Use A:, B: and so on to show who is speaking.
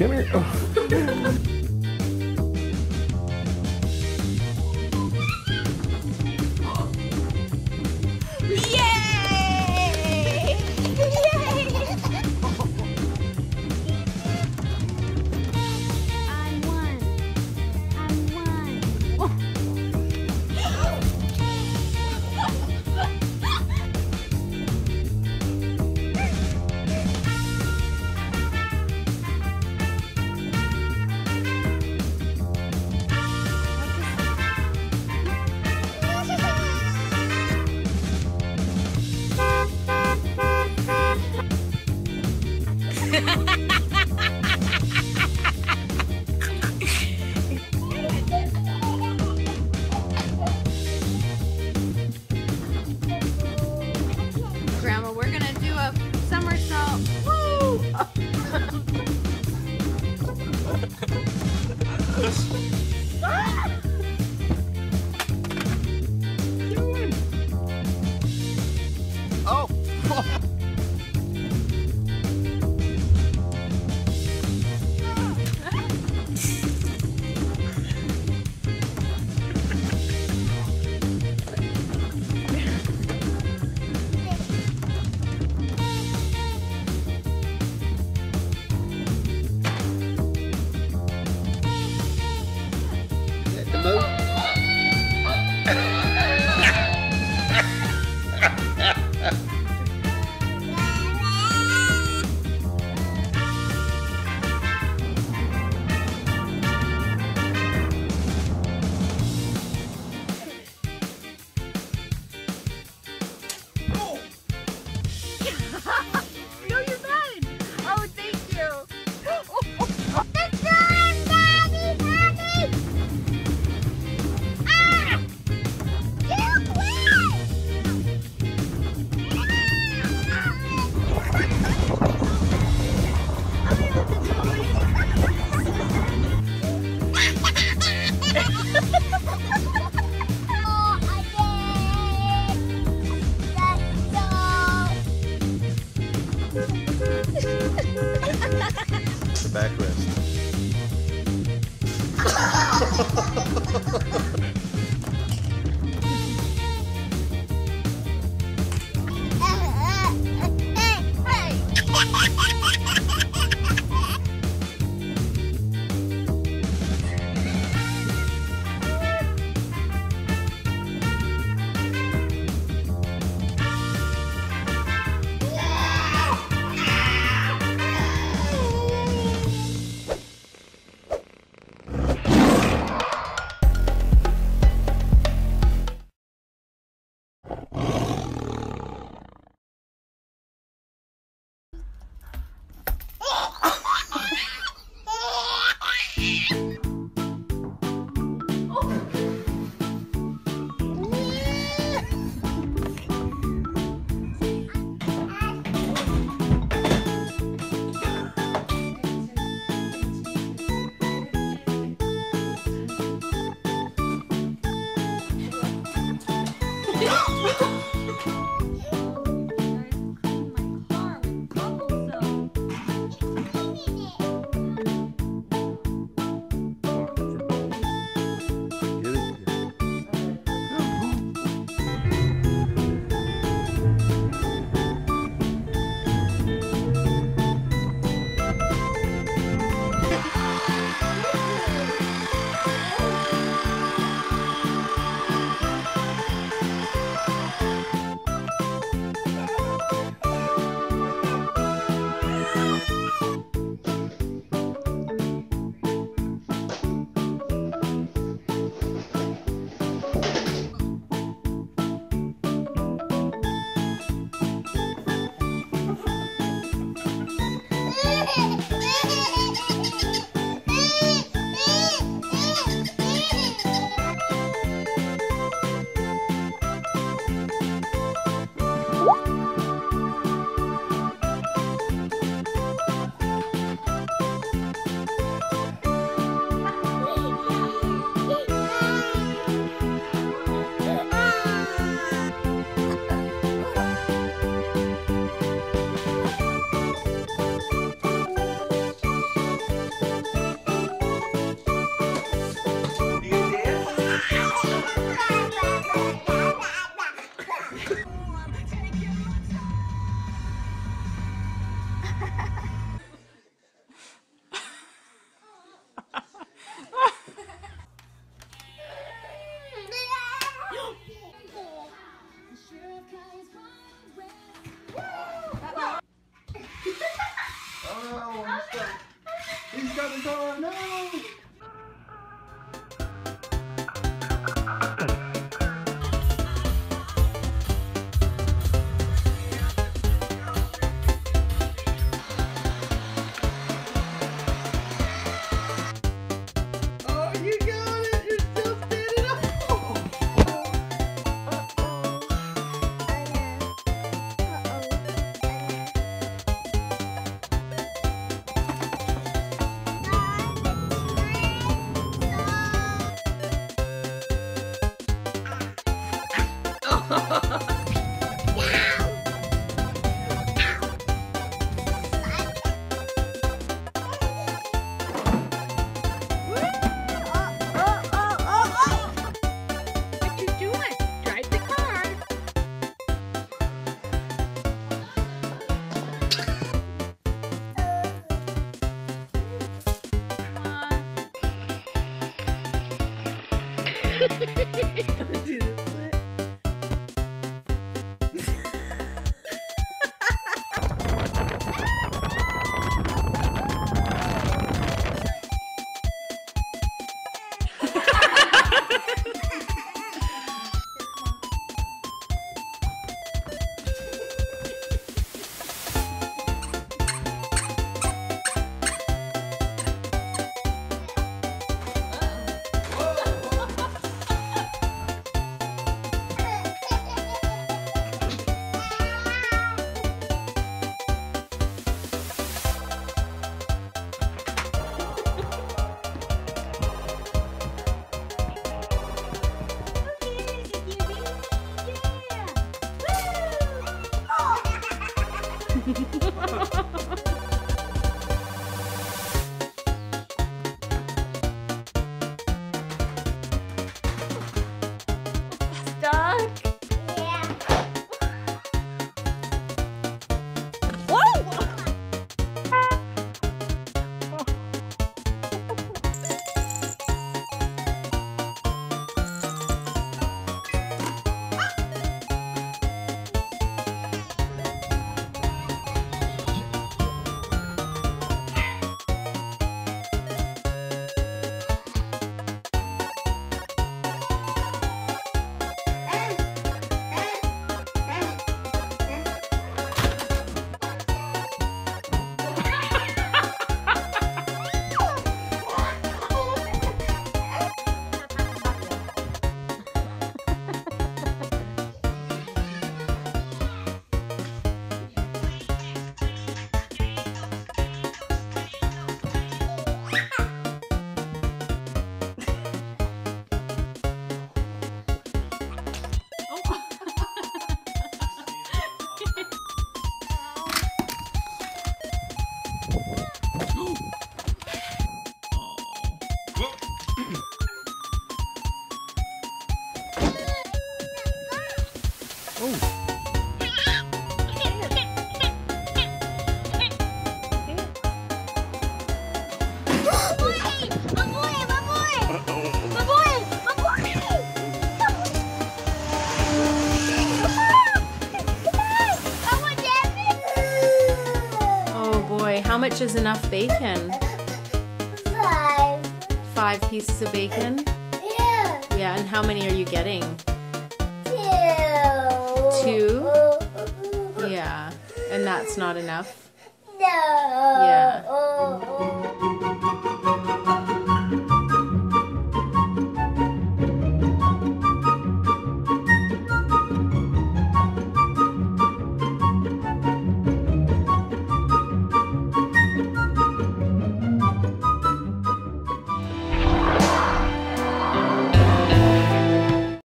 A: Come here. Oh.
B: Música He's
C: got his arm.
B: No.
D: ハハハハ! Ha ha ha! Is enough bacon?
A: Five.
D: Five pieces of bacon?
A: Yeah.
D: Yeah, and how many are you getting?
A: Two.
D: Two? Yeah, and that's not enough?
A: No.
D: Yeah.